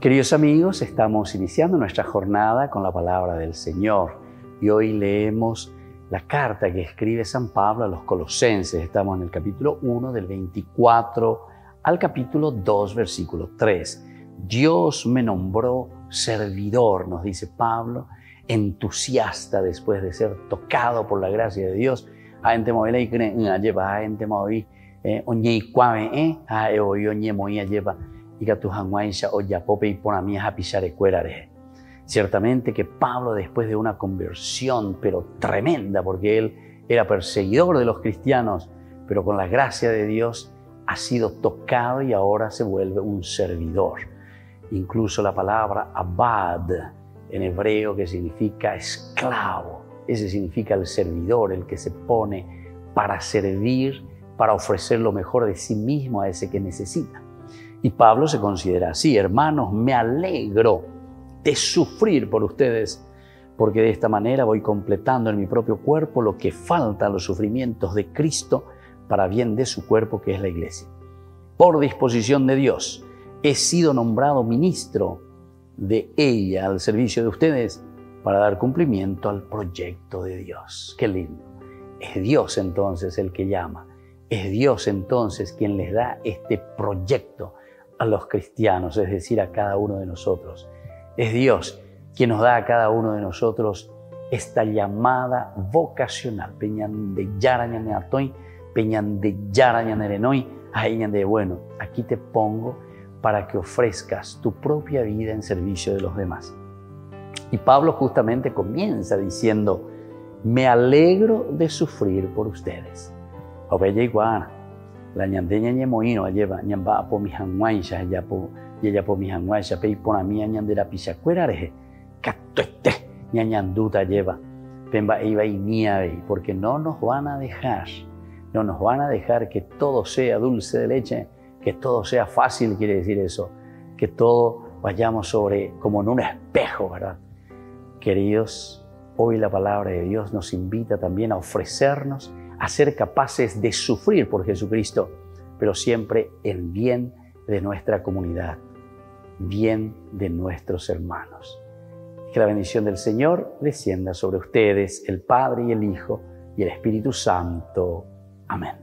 Queridos amigos, estamos iniciando nuestra jornada con la palabra del Señor y hoy leemos la carta que escribe San Pablo a los colosenses. Estamos en el capítulo 1 del 24 al capítulo 2, versículo 3. Dios me nombró servidor, nos dice Pablo, entusiasta después de ser tocado por la gracia de Dios. Lleva a gente moví, oñe y cuave, a oye oñe moía lleva y que tu hanguaisha o yapope y por a mí a pisare cuerare. Ciertamente que Pablo, después de una conversión, pero tremenda, porque él era perseguidor de los cristianos, pero con la gracia de Dios ha sido tocado y ahora se vuelve un servidor. Incluso la palabra abad en hebreo que significa esclavo, ese significa el servidor, el que se pone para servir, para ofrecer lo mejor de sí mismo a ese que necesita. Y Pablo se considera así, hermanos, me alegro de sufrir por ustedes, porque de esta manera voy completando en mi propio cuerpo lo que falta a los sufrimientos de Cristo para bien de su cuerpo que es la iglesia. Por disposición de Dios, he sido nombrado ministro de ella al servicio de ustedes para dar cumplimiento al proyecto de Dios. Qué lindo. Es Dios entonces el que llama. Es Dios entonces quien les da este proyecto a los cristianos, es decir, a cada uno de nosotros. Es Dios quien nos da a cada uno de nosotros esta llamada vocacional. Peñan de yarañaneatoy, peñan de yarañanerenoi, de bueno, aquí te pongo para que ofrezcas tu propia vida en servicio de los demás. Y Pablo justamente comienza diciendo, me alegro de sufrir por ustedes. Obella iguana, la ñandeña ñemoino lleva ñamba po mi hanguaisha ya po ya po mi hanguaisha pe pona mi ñandera pichacuera reje catuete ñañanduta lleva pemba iba y nieve porque no nos van a dejar no nos van a dejar que todo sea dulce de leche que todo sea fácil quiere decir eso que todo vayamos sobre como en un espejo verdad queridos hoy la palabra de Dios nos invita también a ofrecernos a ser capaces de sufrir por Jesucristo, pero siempre en bien de nuestra comunidad, bien de nuestros hermanos. Que la bendición del Señor descienda sobre ustedes, el Padre y el Hijo y el Espíritu Santo. Amén.